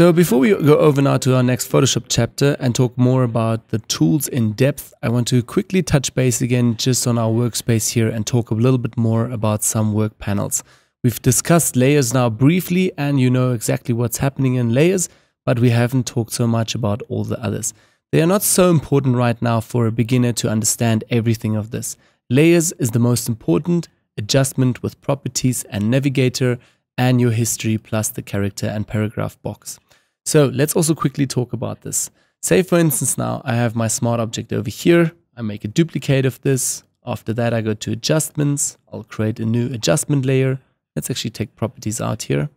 So before we go over now to our next Photoshop chapter and talk more about the tools in depth, I want to quickly touch base again just on our workspace here and talk a little bit more about some work panels. We've discussed layers now briefly and you know exactly what's happening in layers, but we haven't talked so much about all the others. They are not so important right now for a beginner to understand everything of this. Layers is the most important adjustment with properties and navigator and your history plus the character and paragraph box. So let's also quickly talk about this. Say for instance now I have my smart object over here. I make a duplicate of this. After that I go to adjustments. I'll create a new adjustment layer. Let's actually take properties out here.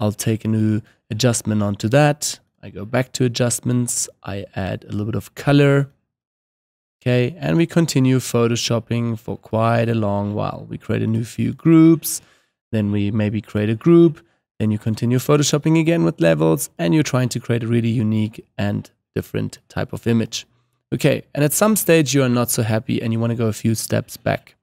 I'll take a new adjustment onto that. I go back to adjustments, I add a little bit of color. Okay, and we continue photoshopping for quite a long while. We create a new few groups, then we maybe create a group, then you continue photoshopping again with levels, and you're trying to create a really unique and different type of image. Okay, and at some stage you are not so happy and you want to go a few steps back.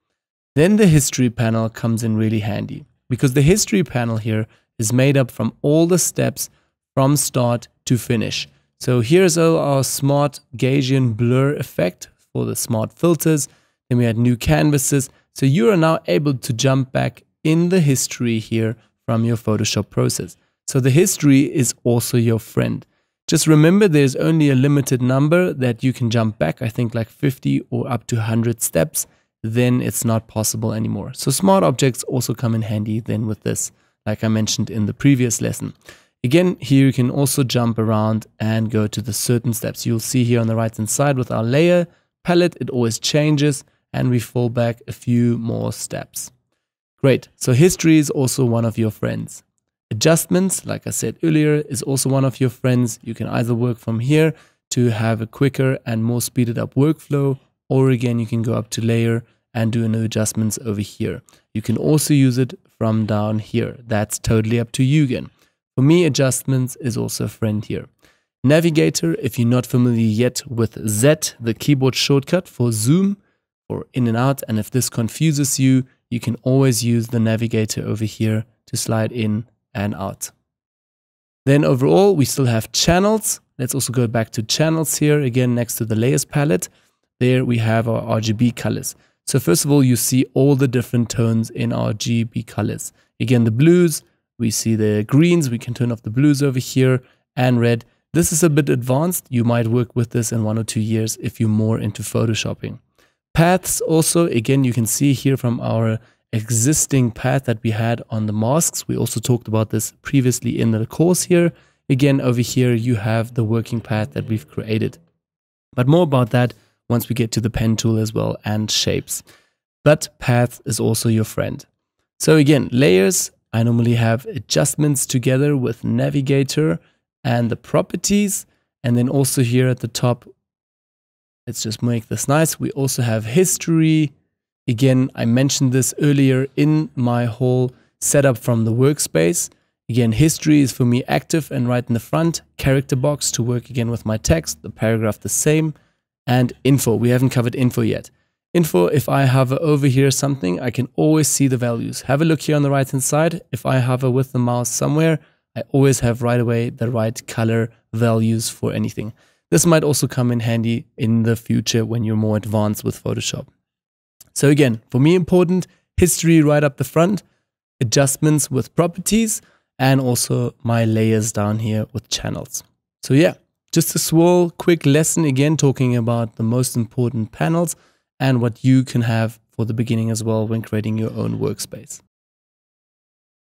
Then the history panel comes in really handy because the history panel here is made up from all the steps from start to finish. So here's our smart Gaussian blur effect for the smart filters. Then we had new canvases. So you are now able to jump back in the history here from your Photoshop process. So the history is also your friend. Just remember there's only a limited number that you can jump back, I think like 50 or up to 100 steps, then it's not possible anymore. So smart objects also come in handy then with this, like I mentioned in the previous lesson. Again, here you can also jump around and go to the certain steps. You'll see here on the right hand side with our layer palette, it always changes and we fall back a few more steps. Great, so history is also one of your friends. Adjustments, like I said earlier, is also one of your friends. You can either work from here to have a quicker and more speeded up workflow, or again, you can go up to layer and do new adjustments over here. You can also use it from down here. That's totally up to you again. For me, adjustments is also a friend here. Navigator, if you're not familiar yet with Z, the keyboard shortcut for zoom or in and out, and if this confuses you, you can always use the navigator over here to slide in and out. Then overall, we still have channels. Let's also go back to channels here, again, next to the layers palette. There we have our RGB colors. So first of all, you see all the different tones in RGB colors. Again, the blues, we see the greens, we can turn off the blues over here and red. This is a bit advanced. You might work with this in one or two years if you're more into photoshopping. Paths also, again, you can see here from our existing path that we had on the masks. We also talked about this previously in the course here. Again, over here, you have the working path that we've created. But more about that once we get to the pen tool as well and shapes. But path is also your friend. So again, layers I normally have adjustments together with navigator and the properties. And then also here at the top, let's just make this nice. We also have history. Again, I mentioned this earlier in my whole setup from the workspace. Again, history is for me active and right in the front. Character box to work again with my text, the paragraph the same. And info, we haven't covered info yet. Info, if I hover over here something, I can always see the values. Have a look here on the right hand side. If I hover with the mouse somewhere, I always have right away the right color values for anything. This might also come in handy in the future when you're more advanced with Photoshop. So again, for me important, history right up the front, adjustments with properties, and also my layers down here with channels. So yeah, just a small quick lesson again talking about the most important panels and what you can have for the beginning as well when creating your own workspace.